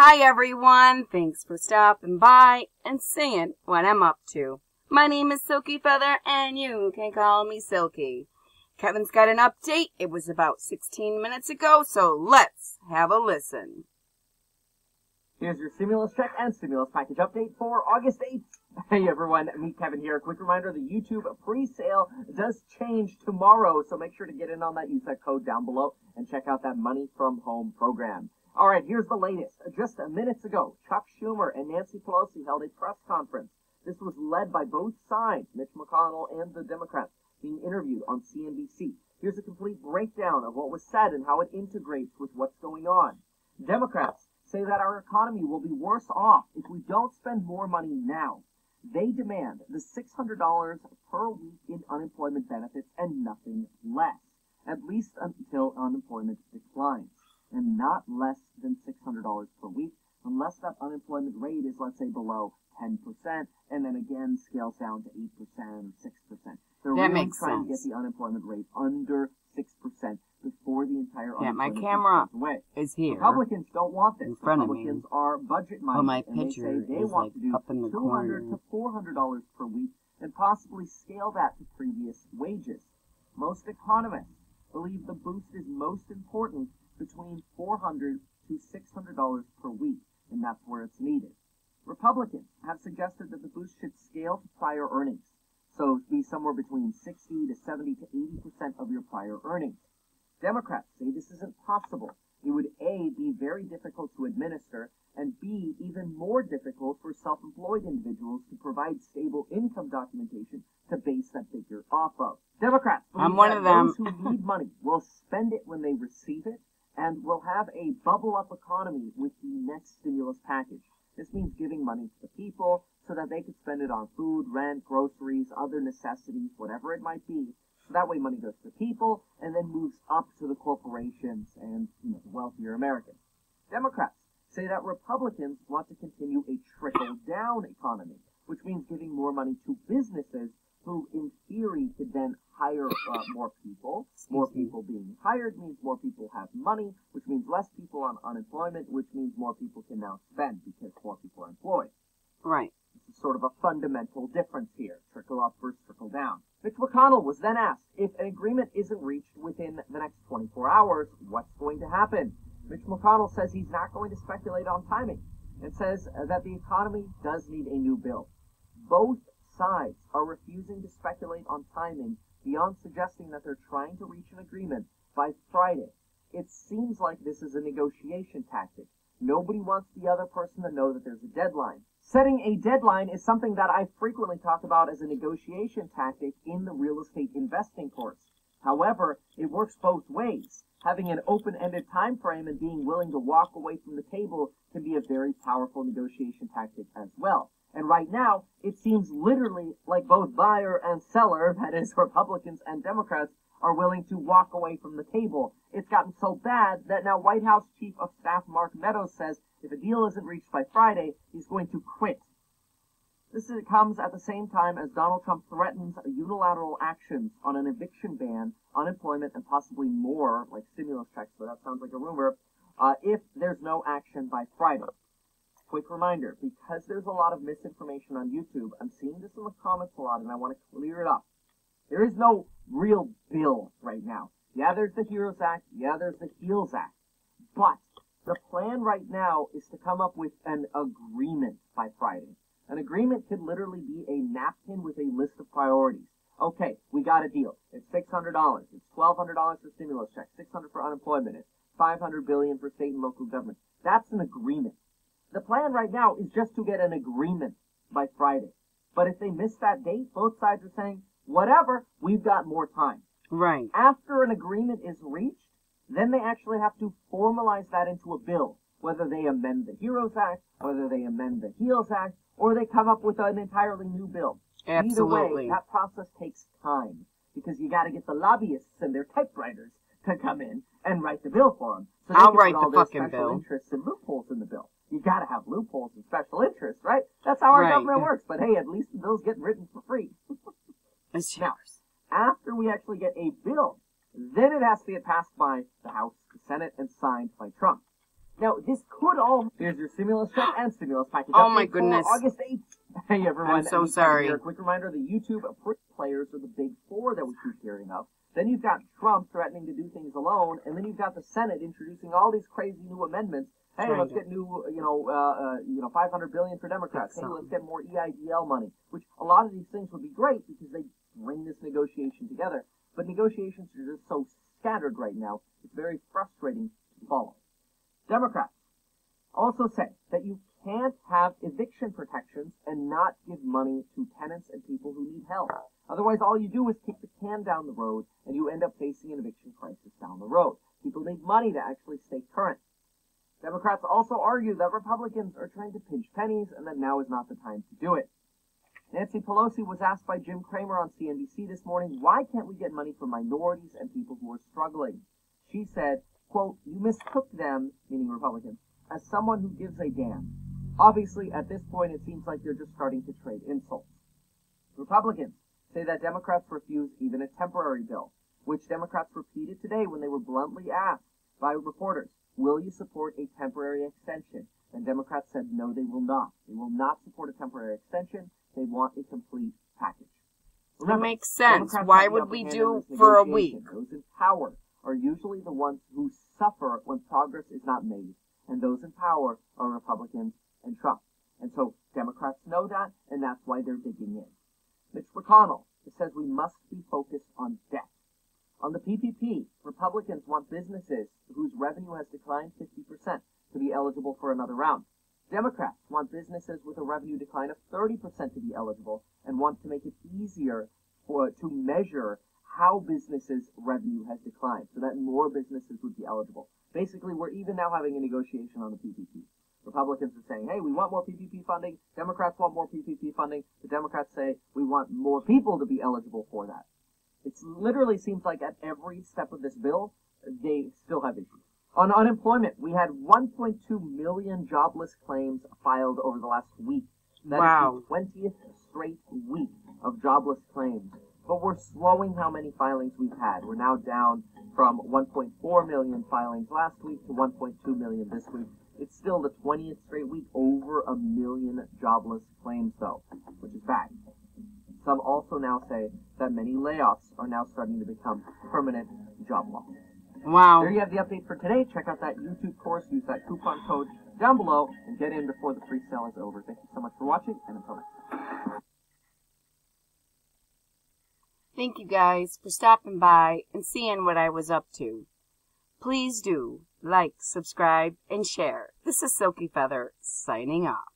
Hi everyone, thanks for stopping by and seeing what I'm up to. My name is Silky Feather and you can call me Silky. Kevin's got an update. It was about 16 minutes ago, so let's have a listen. Here's your stimulus check and stimulus package update for August 8th. Hey everyone, meet Kevin here. Quick reminder, the YouTube pre-sale does change tomorrow, so make sure to get in on that. Use that code down below and check out that Money From Home program. All right, here's the latest. Uh, just a minutes ago, Chuck Schumer and Nancy Pelosi held a press conference. This was led by both sides, Mitch McConnell and the Democrats, being interviewed on CNBC. Here's a complete breakdown of what was said and how it integrates with what's going on. Democrats say that our economy will be worse off if we don't spend more money now. They demand the $600 per week in unemployment benefits and nothing less, at least until unemployment declines, and not less than $600 per week unless that unemployment rate is, let's say, below 10%, and then again scales down to 8% or 6%. They're That really makes trying to get the unemployment rate under 6% before the entire Yeah, my camera away. Is here. Republicans don't want this. in front of me. Republicans are budget minded, Oh, my and they say they want like, to do up in the 200 corner. to 400 dollars per week, and possibly scale that to previous wages. Most economists believe the boost is most important between 400 to 600 dollars per week, and that's where it's needed. Republicans have suggested that the boost should scale to prior earnings, so be somewhere between 60 to 70 to 80 percent of your prior earnings. Democrats say this isn't possible. It would A, be very difficult to administer, and B, even more difficult for self-employed individuals to provide stable income documentation to base that figure off of. Democrats believe I'm one that of them. those who need money will spend it when they receive it, and will have a bubble-up economy with the next stimulus package. This means giving money to the people so that they could spend it on food, rent, groceries, other necessities, whatever it might be, so that way money goes to the people and then moves up to the corporations and you know, the wealthier Americans. Democrats say that Republicans want to continue a trickle down economy, which means giving more money to businesses who in theory could then hire uh, more people. More people being hired means more people have money, which means less people on unemployment, which means more people can now spend because more people are employed. Right. This is sort of a fundamental difference here. Trickle up versus trickle down. Mitch McConnell was then asked if an agreement isn't reached within the next 24 hours, what's going to happen? Mitch McConnell says he's not going to speculate on timing and says that the economy does need a new bill. Both sides are refusing to speculate on timing beyond suggesting that they're trying to reach an agreement by Friday. It seems like this is a negotiation tactic. Nobody wants the other person to know that there's a deadline. Setting a deadline is something that I frequently talk about as a negotiation tactic in the real estate investing course. However, it works both ways. Having an open-ended time frame and being willing to walk away from the table can be a very powerful negotiation tactic as well. And right now, it seems literally like both buyer and seller, that is Republicans and Democrats, are willing to walk away from the table. It's gotten so bad that now White House Chief of Staff Mark Meadows says if a deal isn't reached by Friday, he's going to quit. This comes at the same time as Donald Trump threatens unilateral actions on an eviction ban, unemployment, and possibly more, like stimulus checks, but that sounds like a rumor, uh, if there's no action by Friday. Quick reminder, because there's a lot of misinformation on YouTube, I'm seeing this in the comments a lot, and I want to clear it up. There is no real bill right now. Yeah, there's the HEROES Act. Yeah, there's the HEALS Act. But the plan right now is to come up with an agreement by Friday. An agreement could literally be a napkin with a list of priorities. Okay, we got a deal. It's $600. It's $1,200 for stimulus checks, 600 for unemployment, it's 500 billion for state and local government. That's an agreement. The plan right now is just to get an agreement by Friday. But if they miss that date, both sides are saying, whatever, we've got more time. Right. After an agreement is reached, then they actually have to formalize that into a bill. Whether they amend the HEROES Act, whether they amend the HEALS Act, or they come up with an entirely new bill. Absolutely. Either way, that process takes time because you got to get the lobbyists and their typewriters to come in and write the bill for them. So they I'll write all the fucking special bill. interests and loopholes in the bill. You got to have loopholes and special interests, right? That's how our Right. government works. But hey, at least the bills get written for free. It's Now, after we actually get a bill, then it has to get passed by the House, the Senate, and signed by Trump. Now, this could all. Here's your stimulus check and stimulus package. Oh my goodness. August 8th. Hey everyone. I'm so sorry. A quick reminder: the YouTube players are the big four that we keep hearing of. Then you've got Trump threatening to do things alone, and then you've got the Senate introducing all these crazy new amendments. Hey, Trying let's to- get new, you know, uh, uh, you know, 500 billion for Democrats. Hey, let's get more EIDL money. Which a lot of these things would be great because they bring this negotiation together. But negotiations are just so scattered right now. It's very frustrating to follow. Democrats also say that you can't have eviction protections and not give money to tenants and people who need help. Otherwise, all you do is kick the can down the road and you end up facing an eviction crisis down the road. People need money to actually stay current. Democrats also argue that Republicans are trying to pinch pennies and that now is not the time to do it. Nancy Pelosi was asked by Jim Cramer on CNBC this morning, why can't we get money for minorities and people who are struggling? She said, quote, you mistook them, meaning Republicans, as someone who gives a damn. Obviously, at this point, it seems like they're just starting to trade insults. Republicans say that Democrats refuse even a temporary bill, which Democrats repeated today when they were bluntly asked by reporters, will you support a temporary extension? And Democrats said no, they will not. They will not support a temporary extension. They want a complete package. That makes sense. Democrats Why would we do for a week? Those in power are usually the ones who suffer when progress is not made, and those in power are Republicans and Trump. And so Democrats know that, and that's why they're digging in. Mitch McConnell says we must be focused on debt. On the PPP, Republicans want businesses whose revenue has declined 50% to be eligible for another round. Democrats want businesses with a revenue decline of 30% to be eligible and want to make it easier for, to measure how businesses' revenue has declined so that more businesses would be eligible. Basically, we're even now having a negotiation on the PPP. Republicans are saying, hey, we want more PPP funding. Democrats want more PPP funding. The Democrats say we want more people to be eligible for that. It literally seems like at every step of this bill, they still have issues. On unemployment, we had 1.2 million jobless claims filed over the last week. That Wow. is the 20th straight week of jobless claims. But we're slowing how many filings we've had. We're now down from 1.4 million filings last week to 1.2 million this week. It's still the 20th straight week over a million jobless claims though, which is bad. Some also now say that many layoffs are now starting to become permanent job loss. Wow. There you have the update for today. Check out that YouTube course. Use that coupon code down below and get in before the free sale is over. Thank you so much for watching and until next time. Thank you guys for stopping by and seeing what I was up to. Please do like, subscribe, and share. This is Silky Feather signing off.